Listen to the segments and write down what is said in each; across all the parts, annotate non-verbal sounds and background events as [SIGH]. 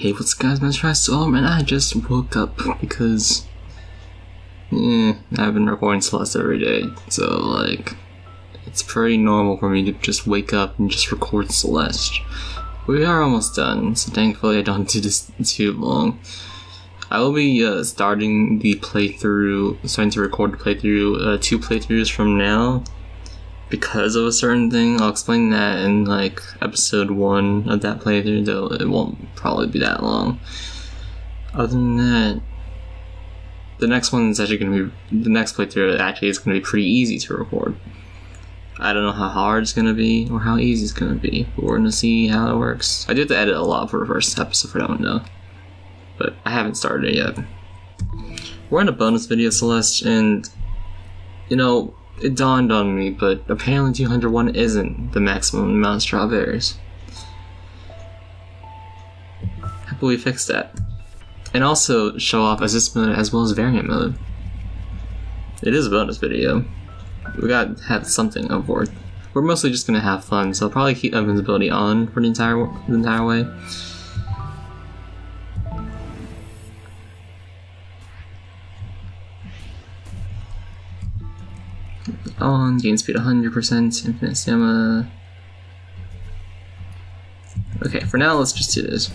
Hey, what's up, guys, man? Try Storm, and I just woke up because, eh, I've been recording Celeste every day, so like, it's pretty normal for me to just wake up and just record Celeste. We are almost done, so thankfully I don't [LAUGHS] do this too long. I will be uh, starting the playthrough, starting to record the playthrough, uh, two playthroughs from now, because of a certain thing. I'll explain that in like episode one of that playthrough, though it won't probably be that long. Other than that, the next one is actually going to be the next playthrough. Actually, is going to be pretty easy to record. I don't know how hard it's going to be or how easy it's going to be, but we're going to see how it works. I did have to edit a lot for the first episode, if I don't know, but I haven't started it yet. We're in a bonus video, Celeste, and you know, it dawned on me, but apparently 201 isn't the maximum amount of strawberries. Happily fixed that. And also show off assist mode as well as variant mode. It is a bonus video. We gotta have something on board. We're mostly just gonna have fun, so I'll probably keep invincibility on for the entire the entire way. On, gain speed 100%, infinite stamina. Okay, for now, let's just do this.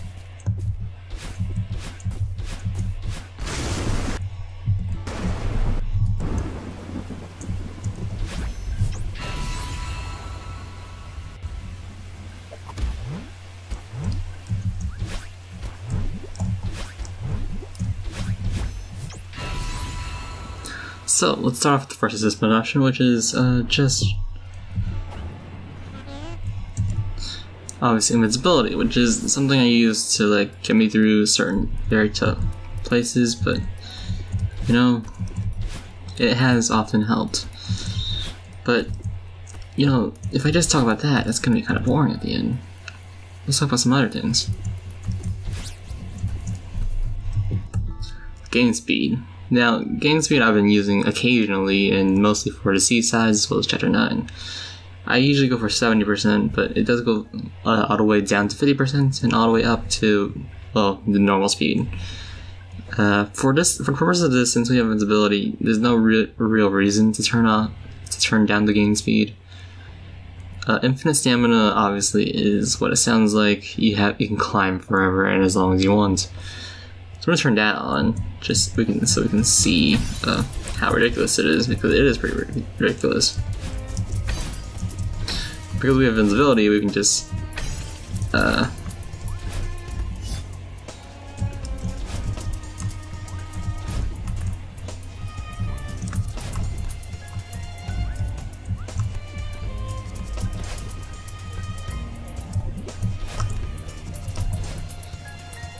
So let's start off with the first assessment option, which is uh, just obviously invincibility, which is something I use to like get me through certain very tough places, but you know, it has often helped. But you know, if I just talk about that, that's gonna be kind of boring at the end. Let's talk about some other things. Gain speed. Now, gain speed I've been using occasionally and mostly for the Seaside as well as chapter 9. I usually go for 70%, but it does go uh, all the way down to 50% and all the way up to, well, the normal speed. Uh, for this, for the purpose of this, since we have invincibility, there's no re- real reason to turn off, to turn down the gain speed. Uh, infinite stamina obviously is what it sounds like. You have you can climb forever and as long as you want. So I'm gonna turn that on, just we can so we can see uh, how ridiculous it is because it is pretty ridiculous. Because we have invincibility, we can just uh,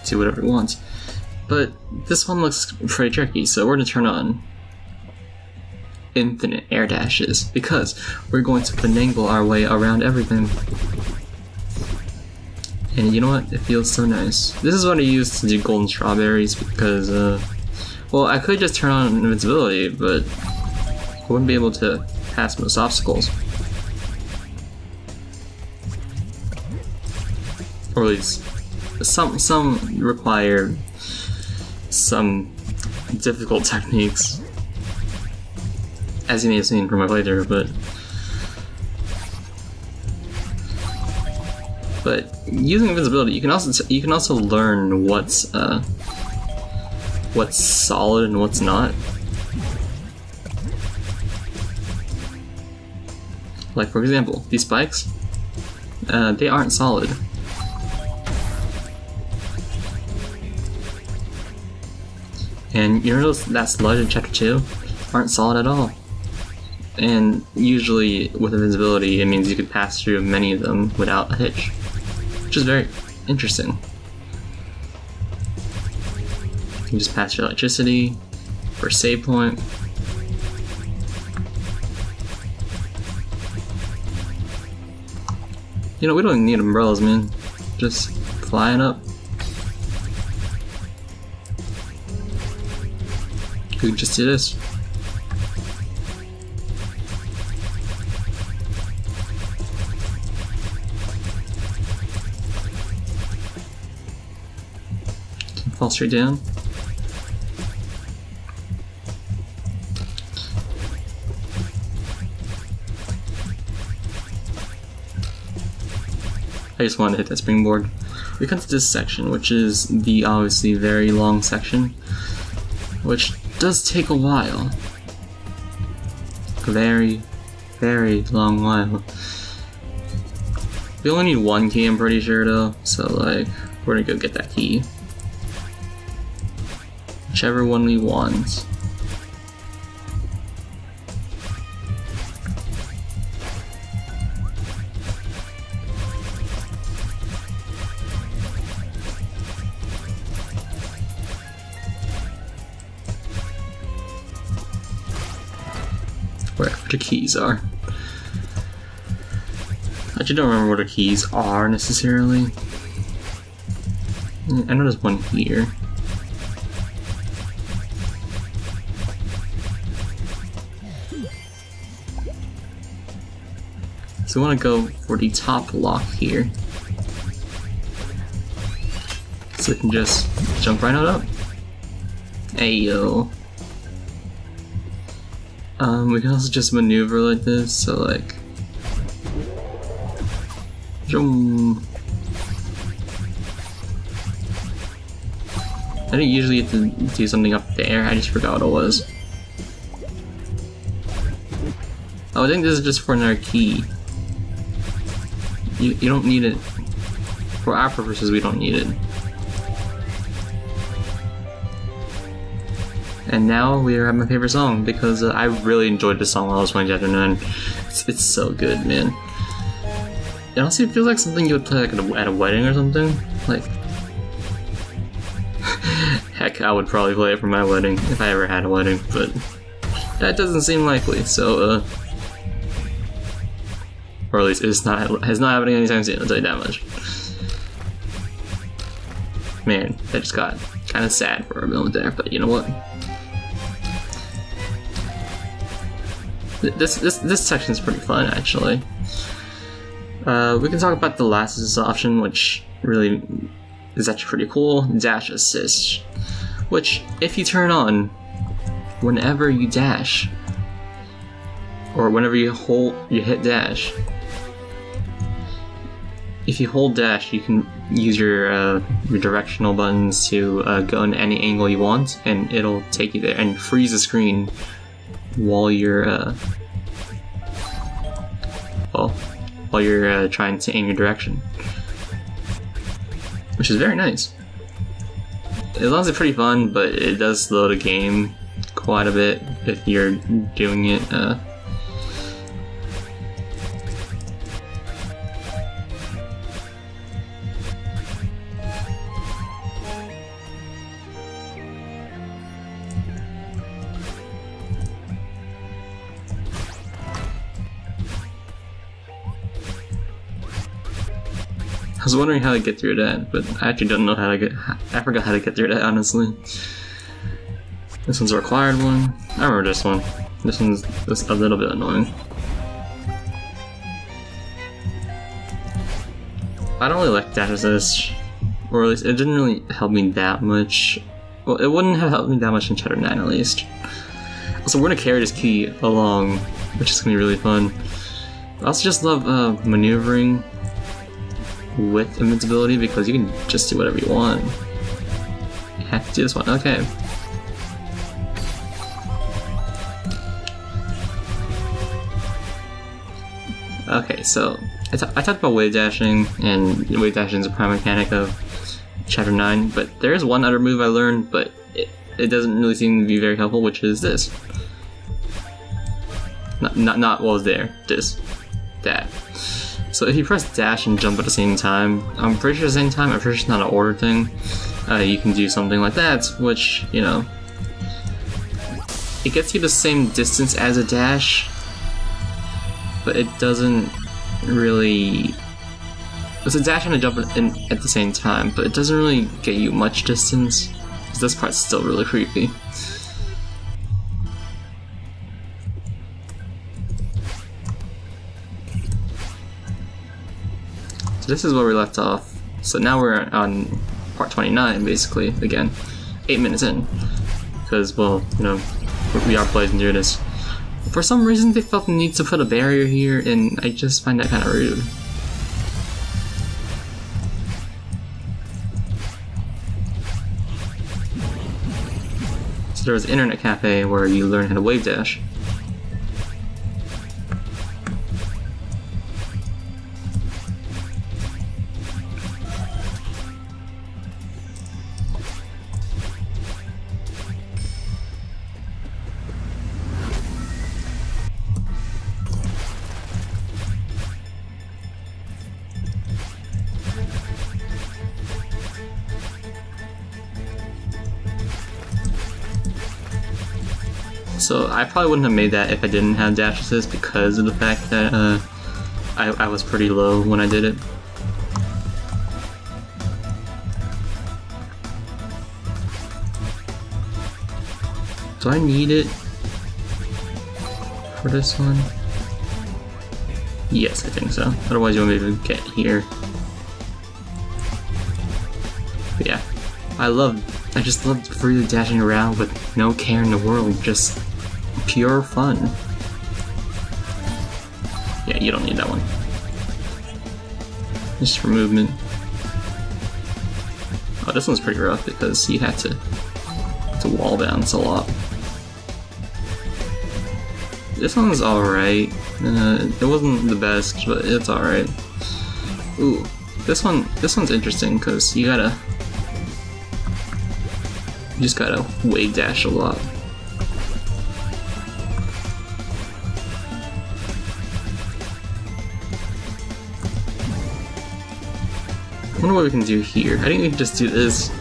do whatever we want. But this one looks pretty tricky, so we're gonna turn on infinite air dashes because we're going to finagle our way around everything. And you know what? It feels so nice. This is what I use to do golden strawberries because, uh, well, I could just turn on invincibility, but I wouldn't be able to pass most obstacles. Or at least some some require some difficult techniques, as you may have seen from my playthrough, but but using invincibility, you can also you can also learn what's uh, what's solid and what's not. Like for example, these spikes, uh, they aren't solid. And notice that sludge in chapter 2 aren't solid at all. And usually with invincibility, it means you could pass through many of them without a hitch, which is very interesting. You can just pass your electricity for save point. You know, we don't need umbrellas, man. Just flying up. Just do this. fall straight down. I just wanted to hit that springboard. We come to this section, which is the obviously very long section, which does take a while. Very, very long while. We only need one key, I'm pretty sure though, so like, we're gonna go get that key. Whichever one we want. Keys are. I actually don't remember what the keys are necessarily. I know there's one here. So we want to go for the top lock here. So we can just jump right on up. Ayo. Um, we can also just maneuver like this, so like... I didn't usually have to do something up there, I just forgot what it was. Oh, I think this is just for another key. You, you don't need it. For our purposes, we don't need it. And now we are at my favorite song because uh, I really enjoyed this song while I was playing Chapter 9. It's, it's so good, man. It honestly feels like something you would play like at a, at a wedding or something. Like, [LAUGHS] heck, I would probably play it for my wedding if I ever had a wedding, but that doesn't seem likely, so, uh, or at least it's not it's not happening anytime soon. I'll tell you that much. Man, that just got kind of sad for a moment there, but you know what? This this this section is pretty fun actually. Uh, we can talk about the last option, which really is actually pretty cool. Dash assist, which if you turn on, whenever you dash, or whenever you hold you hit dash, if you hold dash, you can use your, uh, your directional buttons to uh, go in any angle you want, and it'll take you there and freeze the screen while you're uh, well, while you're uh, trying to aim your direction, which is very nice. Long as pretty fun, but it does slow the game quite a bit if you're doing it uh, was wondering how to get through that, but I actually don't know how to get. I forgot how to get through that, honestly. This one's a required one. I remember this one. This one's just a little bit annoying. I don't really like dash assist, or at least it didn't really help me that much. Well, it wouldn't have helped me that much in Chapter 9 at least. So we're gonna carry this key along, which is gonna be really fun. I also just love uh, maneuvering with invincibility because you can just do whatever you want. You have to do this one, okay. Okay, so I, I talked about wave dashing, and wave dashing is a prime mechanic of Chapter 9, but there is one other move I learned, but it, it doesn't really seem to be very helpful, which is this. Not, not, not what was there, this. That. So if you press dash and jump at the same time, I'm pretty sure at the same time, I'm pretty sure it's not an order thing, uh, you can do something like that, which, you know, it gets you the same distance as a dash, but it doesn't really... It's a dash and a jump in, at the same time, but it doesn't really get you much distance, because this part's still really creepy. So this is where we left off. So now we're on part 29, basically, again, 8 minutes in. Because, well, you know, we are playing through this. For some reason, they felt the need to put a barrier here, and I just find that kind of rude. So there was an internet cafe where you learn how to wave dash. So I probably wouldn't have made that if I didn't have dash assist because of the fact that uh, I, I was pretty low when I did it. Do I need it for this one? Yes, I think so. Otherwise you won't be able to get here. But yeah, I love, I just love freely dashing around with no care in the world, just pure fun. Yeah, you don't need that one. Just for movement. Oh, this one's pretty rough because you have to to wall bounce a lot. This one's alright. Uh, it wasn't the best, but it's alright. Ooh, this one this one's interesting because you gotta just gotta wave dash a lot. I wonder what we can do here. I think we can just do this.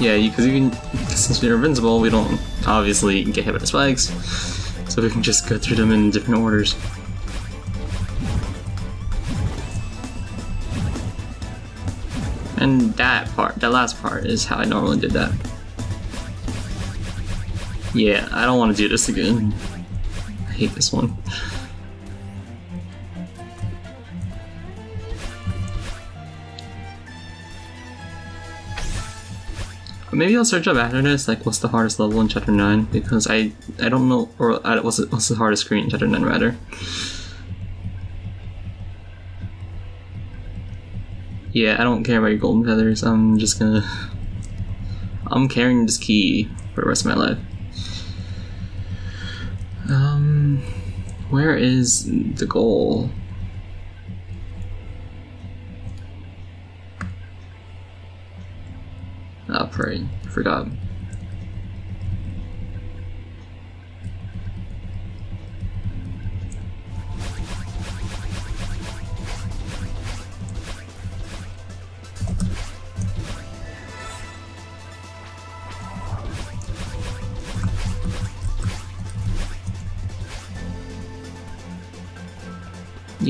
Yeah, because you, can, since we're invincible, we don't obviously get hit by the spikes, so we can just go through them in different orders. And that part, that last part, is how I normally did that. Yeah, I don't want to do this again. I hate this one. Maybe I'll search up after this, like what's the hardest level in Chapter 9, because I I don't know, or what's, the, what's the hardest screen in Chapter 9 rather. Yeah, I don't care about your golden feathers, I'm just gonna... I'm carrying this key for the rest of my life. Where is the goal? Ah, pray. Forgot.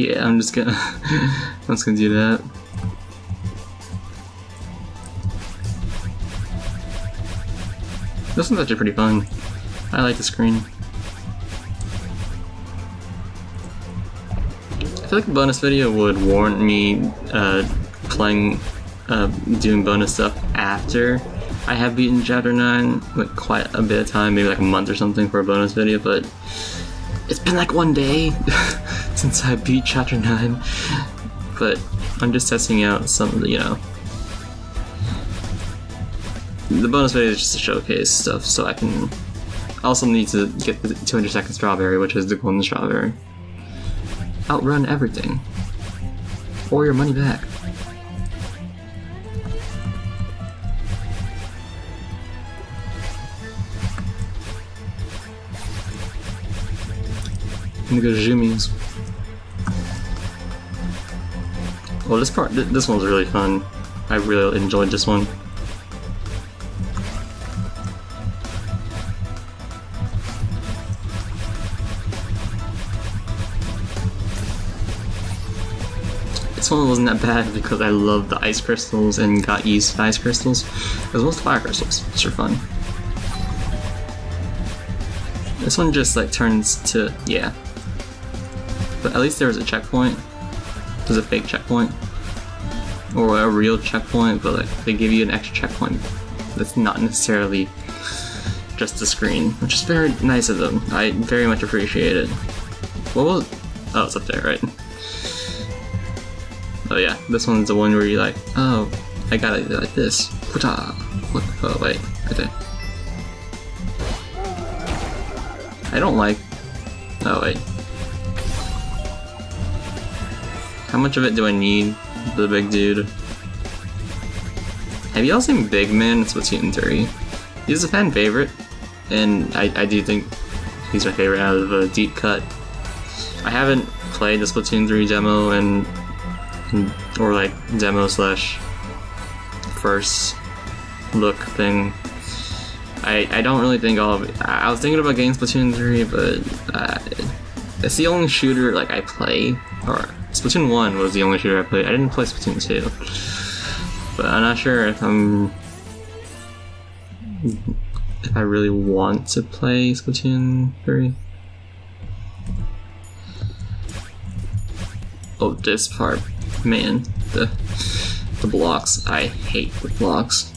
Yeah, I'm just gonna [LAUGHS] I'm just gonna do that. This one's actually pretty fun. I like the screen. I feel like a bonus video would warrant me uh, playing, uh, doing bonus stuff after I have beaten Chapter 9, like quite a bit of time, maybe like a month or something for a bonus video, but it's been like one day [LAUGHS] since I beat Chapter 9, but I'm just testing out some you know, the bonus video is just to showcase stuff, so I can also need to get the 200 second strawberry, which is the golden strawberry. Outrun everything. Or your money back. I'm gonna. Well, this part, this one's really fun. I really enjoyed this one. This one wasn't that bad because I love the ice crystals and got used to ice crystals, as well as fire crystals, which are fun. This one just like turns to, yeah. But at least there was a checkpoint. There's a fake checkpoint. or a real checkpoint, but like they give you an extra checkpoint that's not necessarily just a screen, which is very nice of them. I very much appreciate it. What was? Oh, it's up there, right? Oh yeah, this one's the one where you're like, oh, I got it like this. What? Oh wait, right there. I don't like. Oh wait. How much of it do I need? The big dude. Have y'all seen Big Man in Splatoon 3? He's a fan favorite, and I, I do think he's my favorite out of a Deep Cut. I haven't played the Splatoon 3 demo and, and or like demo slash first look thing. I, I don't really think all of it. I was thinking about getting Splatoon 3, but uh, it's the only shooter like I play. Or Splatoon 1 was the only shooter I played. I didn't play Splatoon 2. But I'm not sure if I'm if I really want to play Splatoon 3. Oh, this part. Man, the the blocks. I hate the blocks.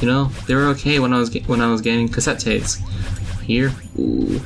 You know, they were okay when I was when I was getting cassette tapes. Here, ooh.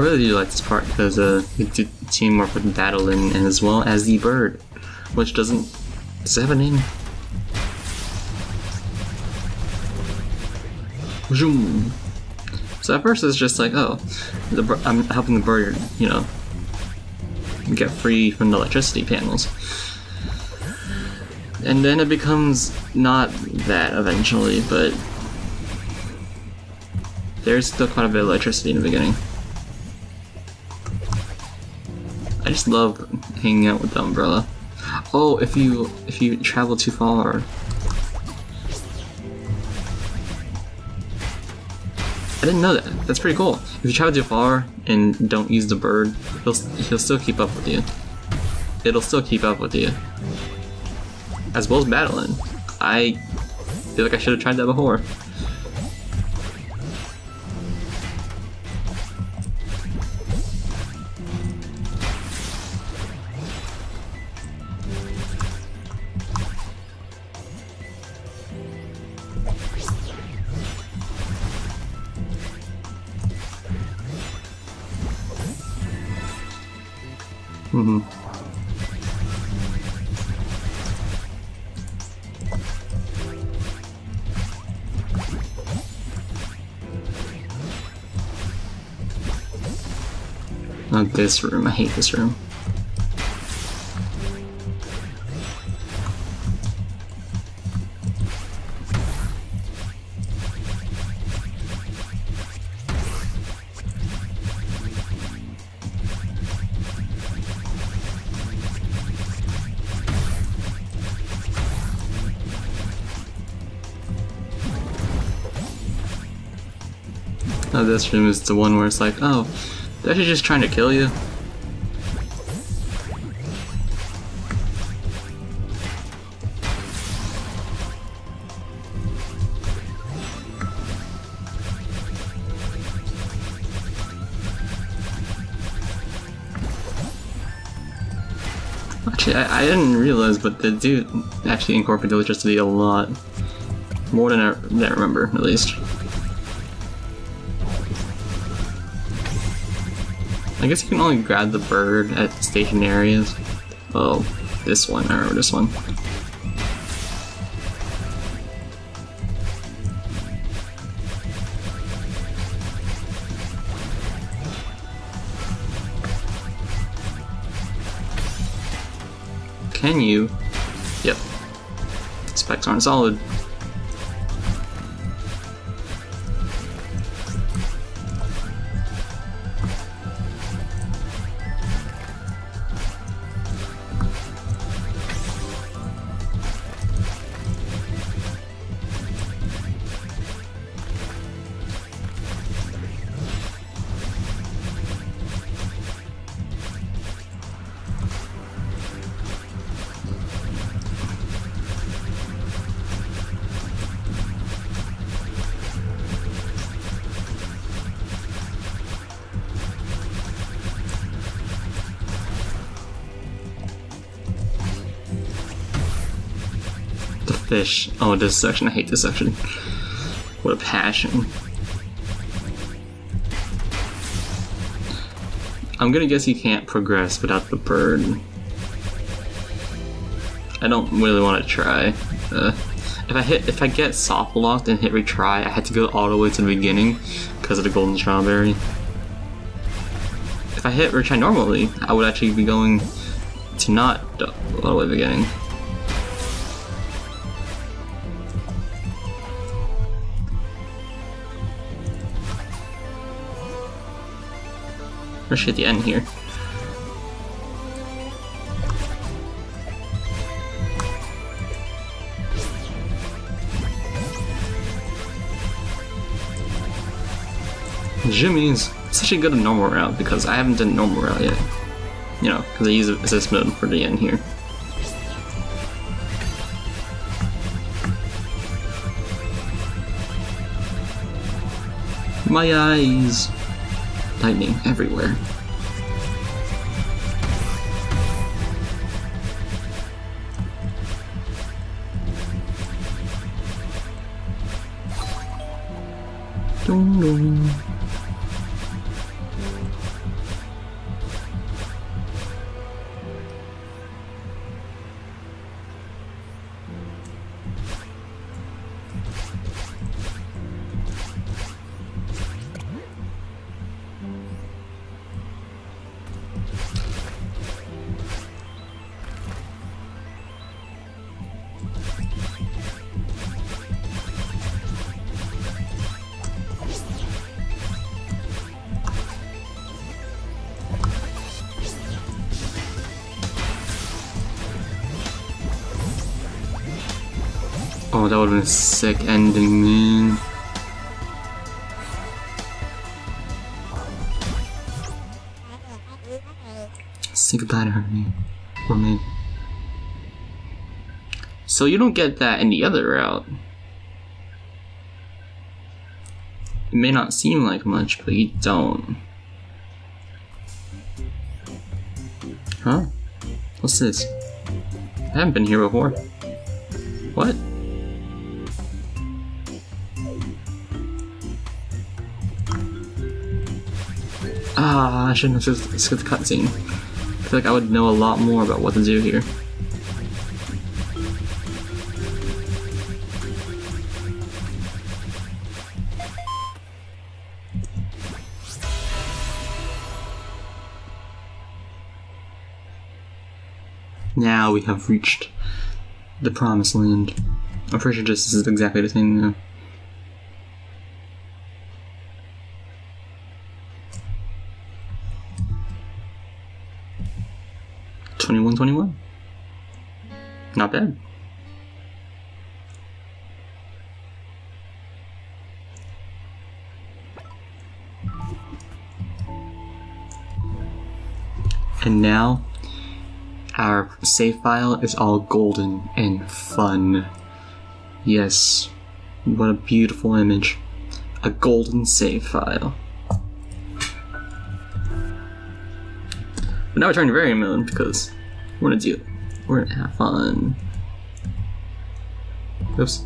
I really do like this part because uh, you do teamwork with Badeline as well as the bird, which doesn't does it have a name? Zoom. So at first it's just like, oh, the I'm helping the bird, you know, get free from the electricity panels. And then it becomes not that eventually, but there's still quite a bit of electricity in the beginning. Just love hanging out with the umbrella. Oh, if you if you travel too far. I didn't know that. That's pretty cool. If you travel too far and don't use the bird, he'll he'll still keep up with you. It'll still keep up with you. As well as Badeline. I feel like I should have tried that before. This room. I hate this room. Now this room is the one where it's like, oh, actually just trying to kill you. Actually, I, I didn't realize, but they do actually incorporate electricity a lot. More than I, than I remember, at least. I guess you can only grab the bird at station areas. Oh, this one, remember this one. Can you? Yep. Specs aren't solid. Fish. Oh, this section. I hate this section. What a passion. I'm gonna guess you can't progress without the bird. I don't really want to try. Uh, if I hit, if I get soft locked and hit retry, I had to go all the way to the beginning because of the golden strawberry. If I hit retry normally, I would actually be going to not all the way to the beginning. Or shit, the end here. Jimmy's such a good normal route because I haven't done normal route yet. You know, because I use assist mode for the end here. My eyes! Lightning everywhere. Dun. Oh, that would have been a sick ending, man. Say goodbye to her, man. Oh, or me. So you don't get that in the other route. It may not seem like much, but you don't. Huh? What's this? I haven't been here before. What? Ah, I shouldn't have skipped the cutscene. I feel like I would know a lot more about what to do here. Now we have reached the promised land. I'm pretty sure this is exactly the same. Twenty-one, twenty-one. Not bad. And now, our save file is all golden and fun. Yes, what a beautiful image. A golden save file. But now we're turning very moon because we're gonna do. We're gonna have fun. Oops.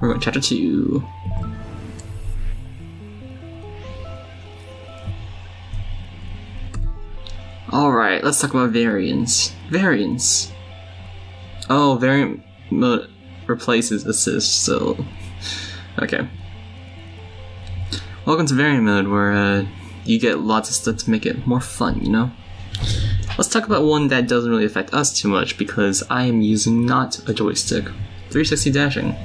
We're going to chapter two. Alright, let's talk about variants. Variants. Oh, variant mode replaces assist, so. Okay. Welcome to variant mode, where uh, you get lots of stuff to make it more fun, you know? Let's talk about one that doesn't really affect us too much because I am using not a joystick. 360 dashing.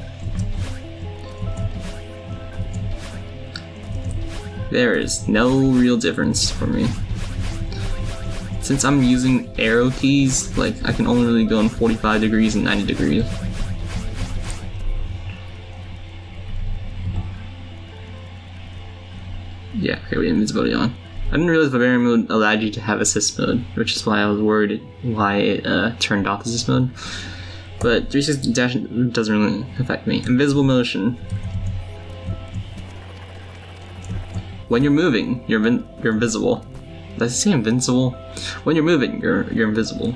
There is no real difference for me. Since I'm using arrow keys, like I can only really go in 45 degrees and 90 degrees. We have invisibility on. I didn't realize Barbarian mode allowed you to have assist mode, which is why I was worried why it uh, turned off assist mode. But 360 dash doesn't really affect me. Invisible motion. When you're moving, you're you're invisible. Did I say invincible? When you're moving, you're you're invisible.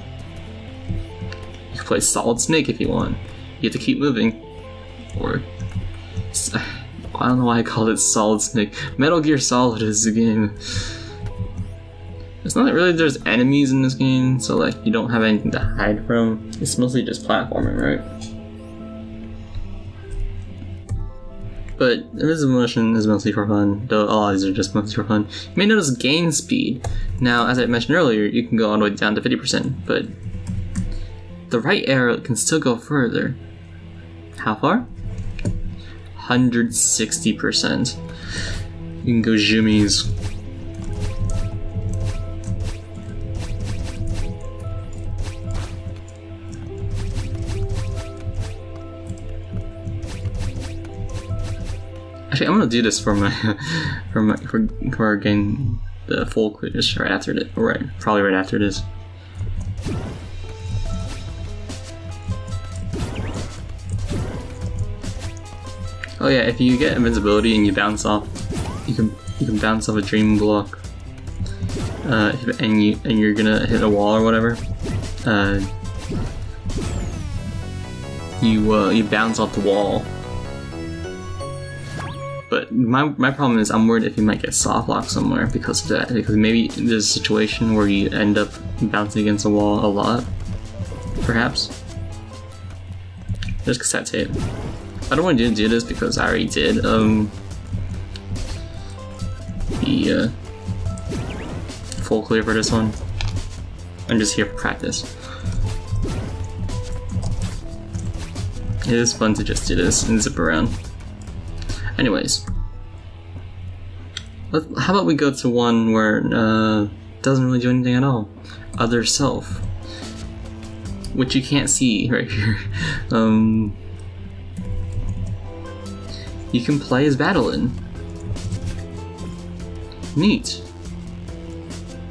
You can play Solid Snake if you want. You have to keep moving. Or I don't know why I called it Solid Snake. Metal Gear Solid is the game. It's not really there's enemies in this game, so like you don't have anything to hide from. It's mostly just platforming, right? But invisible motion is mostly for fun, though all these are just mostly for fun. You may notice gain speed. Now, as I mentioned earlier, you can go all the way down to 50%, but the right arrow can still go further. How far? 160%. You can go zoomies. Actually, I'm gonna do this for my [LAUGHS] for my for, for getting the full quiz right after it. Right, probably right after this. Oh yeah, if you get invincibility and you bounce off, you can you can bounce off a dream block, uh, and you and you're gonna hit a wall or whatever. Uh, you uh, you bounce off the wall. But my my problem is I'm worried if you might get soft locked somewhere because of that. Because maybe there's a situation where you end up bouncing against a wall a lot, perhaps. There's cassette tape. I don't want to do this because I already did um, the uh, full clear for this one. I'm just here for practice. It is fun to just do this and zip around. Anyways, how about we go to one where uh, doesn't really do anything at all? Other self, which you can't see right [LAUGHS] here. um, you can play as Badeline. Neat.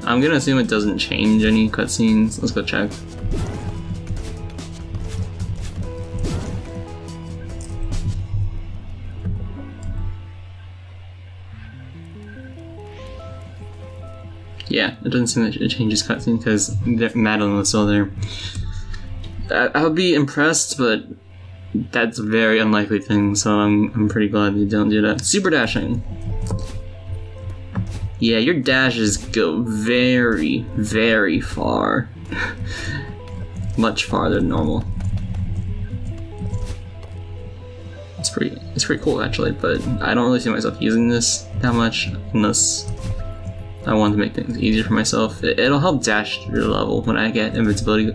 I'm gonna assume it doesn't change any cutscenes. Let's go check. Yeah, it doesn't seem that it changes cutscene because Madeline was still there. I, I would be impressed, but that's a very unlikely thing, so I'm, I'm pretty glad you don't do that. Super dashing. Yeah, your dashes go very, very far. [LAUGHS] Much farther than normal. It's pretty, it's pretty cool actually, but I don't really see myself using this that much unless I want to make things easier for myself. It, will help dash through the level when I get invincibility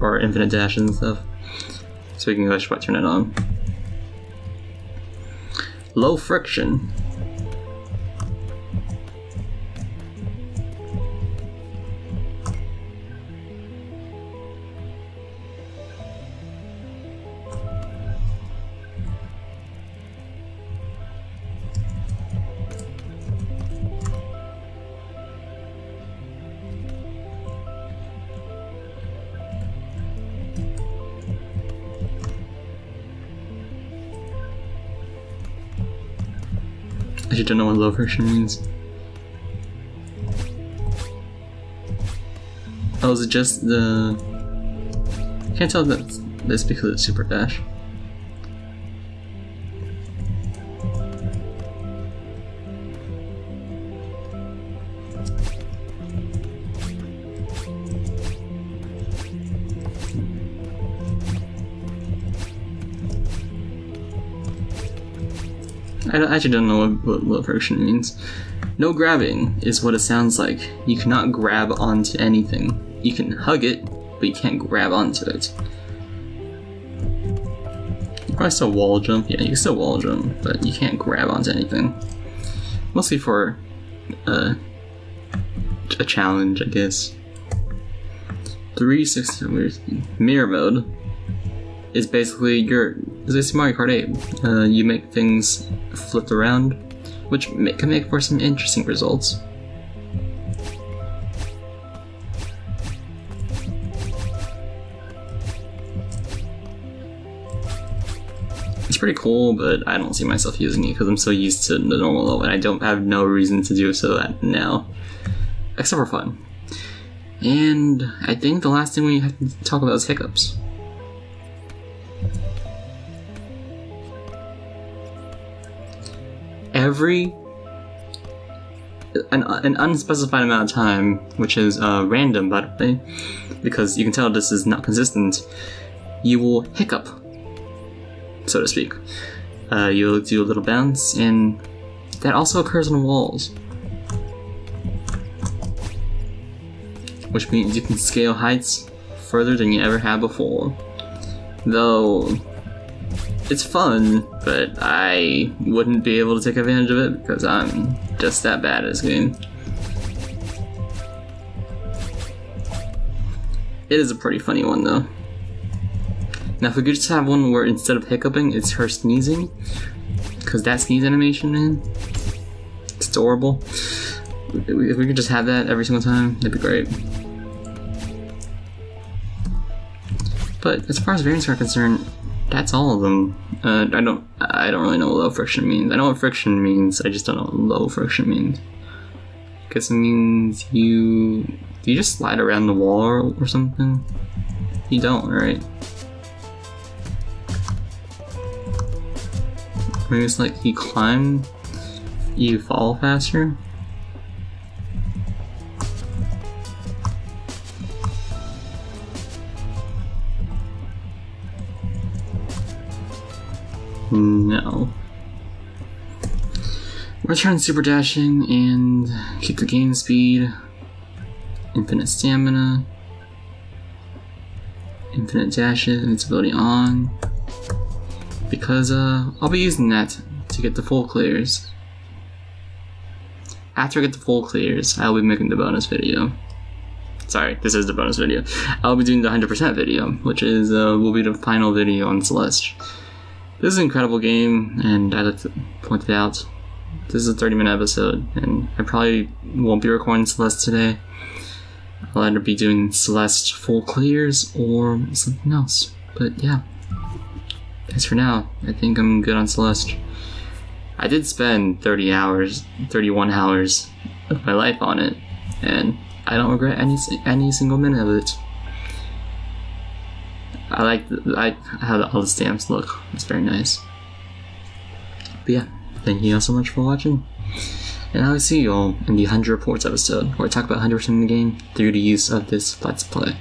or infinite dash and stuff so we can go turn it on. Low friction. Don't know what low friction means. Oh, is it just the... I can't tell that that's because it's super dash. I don't- actually don't know what, what low friction means. No grabbing is what it sounds like. You cannot grab onto anything. You can hug it, but you can't grab onto it. Probably still wall jump. Yeah, you can still wall jump, but you can't grab onto anything. Mostly for uh, a challenge, I guess. 360 mirror mode is basically your is this Mario Kart 8. Uh, you make things flip around, which can make for some interesting results. It's pretty cool, but I don't see myself using it because I'm so used to the normal level, and I don't have no reason to do so that now, except for fun. And I think the last thing we have to talk about is hiccups. Every an, an unspecified amount of time, which is uh, random by the way, because you can tell this is not consistent, you will hiccup, so to speak. Uh, you'll do a little bounce, and that also occurs on walls. which means you can scale heights further than you ever have before. Though it's fun, but I wouldn't be able to take advantage of it because I'm just that bad at this game. It is a pretty funny one though. Now if we could just have one where instead of hiccuping, it's her sneezing, because that sneeze animation, man, it's adorable. If we could just have that every single time, that'd be great. But as far as variants are concerned, that's all of them. Uh, I don't, I don't really know what low friction means. I know what friction means. I just don't know what low friction means. Guess it means you, do you just slide around the wall or, or something? You don't, right? Maybe it's like you climb, you fall faster. No. Return super dashing and keep the game speed. Infinite stamina. Infinite dashes, invincibility on. Because uh, I'll be using that to get the full clears. After I get the full clears, I'll be making the bonus video. Sorry, this is the bonus video. I'll be doing the 100% video, which is uh, will be the final video on Celeste. This is an incredible game, and I'd like to point it out. This is a 30 minute episode, and I probably won't be recording Celeste today. I'll either be doing Celeste full clears or something else. But yeah. As for now, I think I'm good on Celeste. I did spend 30 hours, 31 hours of my life on it, and I don't regret any any single minute of it. I like the, I how all the stamps look. It's very nice. But yeah, thank you all so much for watching. And I will see you all in the 100 Reports episode, where I talk about 100% of the game through the use of this Let's Play.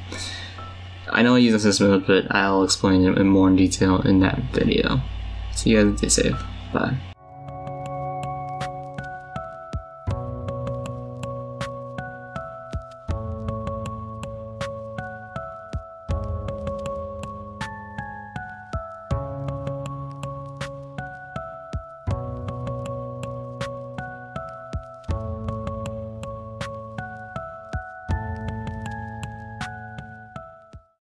I know I use this mode, but I'll explain it in more detail in that video. See you guys, stay safe. Bye.